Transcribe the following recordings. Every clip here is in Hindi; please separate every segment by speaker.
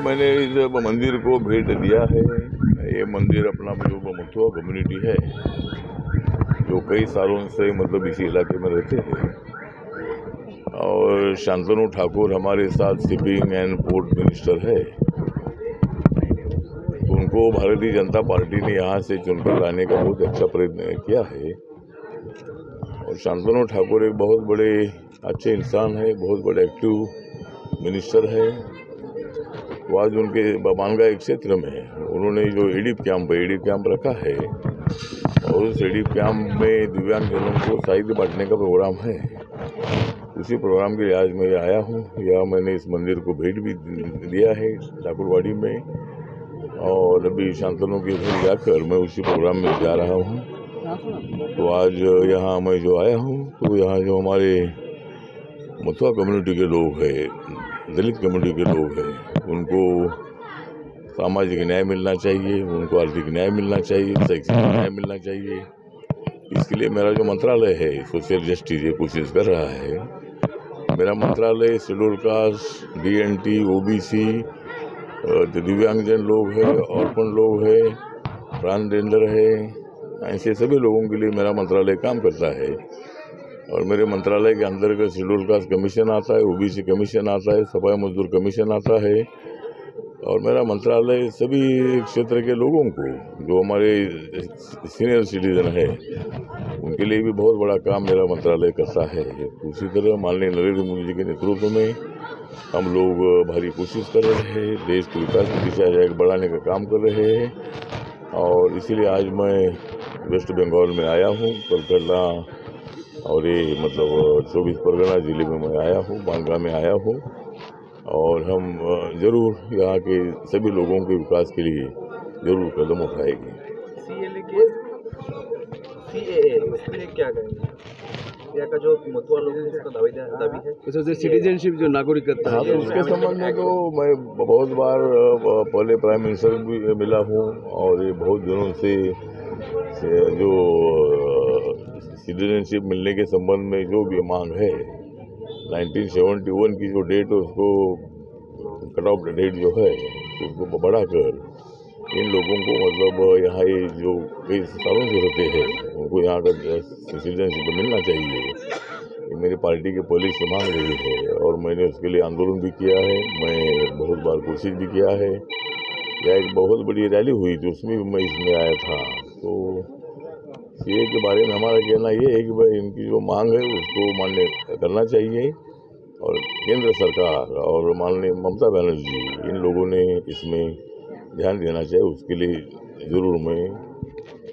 Speaker 1: मैंने इस मंदिर को भेंट दिया है। ये मंदिर अपना जो मथुआ कम्युनिटी है, जो कई सालों से मतलब इसी इलाके में रहते हैं। और शांतनु ठाकुर हमारे साथ शिपिंग एंड पोर्ट मिनिस्टर है। उनको भारतीय जनता पार्टी ने यहाँ से चुनकर लाने का बहुत अच्छा प्रयत्न किया है। और शांतनु ठाकुर एक बहुत बड़े अच्छे इंसान है, बहुत बड़े एक्टिव मिनिस्टर है। वो आज उनके बाबानगा एक क्षेत्र में उन्होंने जो ईडीप कैंप ईडीप कैंप रखा है, और उस ईडीप कैंप में दिव्यांगजनों को साहित्य बांटने का प्रोग्राम है। उसी प्रोग्राम के लिए आज मैं आया हूँ। या मैंने इस मंदिर को भेंट भी दिया है ठाकुरवाड़ी में, और अभी शांतनु के घर जाकर मैं उसी प्रोग्राम में जा रहा हूँ। तो आज यहाँ मैं जो आया हूँ तो यहाँ जो हमारे मथुआ कम्युनिटी के लोग हैं दलित कम्युनिटी के लोग हैं उनको सामाजिक न्याय मिलना चाहिए उनको आर्थिक न्याय मिलना चाहिए शैक्षिक न्याय मिलना चाहिए। इसके लिए मेरा जो मंत्रालय है सोशल जस्टिस ये कोशिश कर रहा है। मेरा मंत्रालय schedule caste D N T O B C दिव्यांगजन लोग हैं ऑर्फन लोग हैं ट्रांसजेंडर है ऐसे सभी लोगों के लिए मेरा मंत्रालय काम करता है। और मेरे मंत्रालय के अंतर्गत शेड्यूल कास्ट कमीशन आता है, ओबीसी कमीशन आता है, सफ़ाई मजदूर कमीशन आता है। और मेरा मंत्रालय सभी क्षेत्र के लोगों को, जो हमारे सीनियर सिटीजन है, उनके लिए भी बहुत बड़ा काम मेरा मंत्रालय करता है। उसी तरह माननीय नरेंद्र मोदी जी के नेतृत्व में हम लोग भारी कोशिश कर रहे हैं, देश को विकास की दिशा बढ़ाने का काम कर रहे हैं। और इसीलिए आज मैं वेस्ट बंगाल में आया हूँ, कलकत्ता और ये मतलब चौबीस परगना ज़िले में मैं आया हूँ बांगा में आया हूँ। और हम ज़रूर यहाँ के सभी लोगों के विकास के लिए ज़रूर कदम उठाएँगे।
Speaker 2: सी ए क्या यहाँ का जो मथुआ लोगों उसका दावी दावी है।
Speaker 3: अच्छा से सिटीजनशिप जो नागरिकता
Speaker 1: हाँ तो उसके संबंध में तो मैं बहुत बार पहले प्राइम मिनिस्टर भी मिला हूँ और ये बहुत दिनों से से जो सिटीजनशिप मिलने के संबंध में जो भी मांग है 1971 की जो डेट है उसको कट ऑफ़ डेट जो है उसको बढ़ाकर इन लोगों को मतलब यहाँ ये जो कई सालों से रहते हैं, उनको यहाँ का सिटीजनशिप मिलना चाहिए। मेरी पार्टी की पॉलिसी मांग रही है और मैंने उसके लिए आंदोलन भी किया है, मैं बहुत बार कोशिश भी किया है। या एक बहुत बड़ी रैली हुई थी, उसमें भी मैं इसमें आया था। तो सीए के बारे में हमारा कहना ये है कि भाई इनकी जो मांग है, उसको मान्य करना चाहिए। और केंद्र सरकार और माननीय ममता बनर्जी, इन लोगों ने इसमें ध्यान देना चाहिए उसके लिए ज़रूर मैं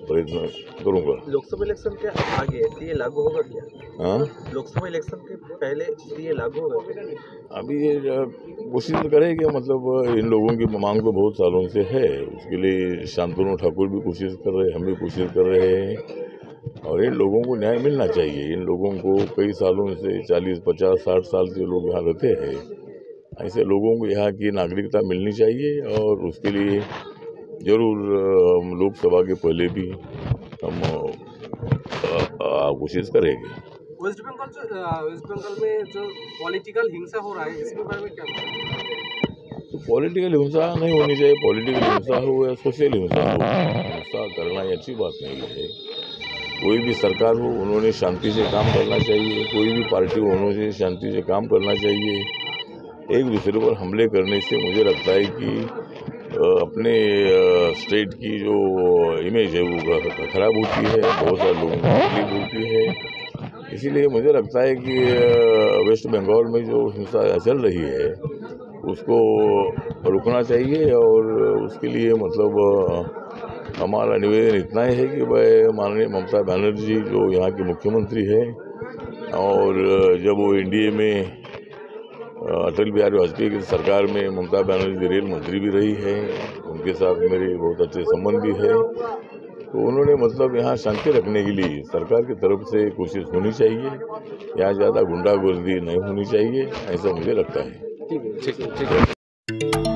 Speaker 1: प्रयत्न करूँगा।
Speaker 2: लोकसभा इलेक्शन के आगे सीए लागू होगा क्या?
Speaker 1: हाँ?
Speaker 2: लोकसभा इलेक्शन के पहले सीए लागू होगा
Speaker 1: अभी ये कोशिश तो करेंगे मतलब इन लोगों की मांग तो बहुत सालों से है। उसके लिए शांतनु ठाकुर भी कोशिश कर रहे हैं हम भी कोशिश कर रहे हैं। और इन लोगों को न्याय मिलना चाहिए। इन लोगों को कई सालों से चालीस पचास साठ साल से लोग यहाँ रहते हैं। ऐसे लोगों को यहाँ की नागरिकता मिलनी चाहिए और उसके लिए ज़रूर हम लोकसभा के पहले भी हम कोशिश करेंगे।
Speaker 4: वेस्ट बंगाल जो वेस्ट बंगाल में जो पॉलिटिकल हिंसा हो रहा है इसके बारे में क्या
Speaker 1: तो पॉलिटिकल हिंसा नहीं होनी चाहिए पॉलिटिकल हिंसा हो या सोशल हिंसा हो हिंसा करना ये अच्छी बात नहीं है। कोई भी सरकार हो उन्होंने शांति से काम करना चाहिए कोई भी पार्टी हो उन्होंने शांति से काम करना चाहिए। एक दूसरे पर हमले करने से मुझे लगता है कि अपने स्टेट की जो इमेज है वो खराब होती है, बहुत सारे लोगों को तकलीफ़ होती है। इसीलिए मुझे लगता है कि वेस्ट बंगाल में जो हिंसा चल रही है, उसको रुकना चाहिए और उसके लिए मतलब हमारा निवेदन इतना ही है कि भाई माननीय ममता बनर्जी जो यहाँ की मुख्यमंत्री है और जब वो एनडीए में अटल बिहारी वाजपेयी की सरकार में ममता बनर्जी रेल मंत्री भी रही है। उनके साथ मेरे बहुत अच्छे संबंध भी है। तो उन्होंने मतलब यहाँ शांति रखने के लिए सरकार की तरफ़ से कोशिश होनी चाहिए। यहाँ ज़्यादा गुंडागर्दी नहीं होनी चाहिए ऐसा मुझे लगता है।
Speaker 3: ठीक है। ठीक है ठीक। है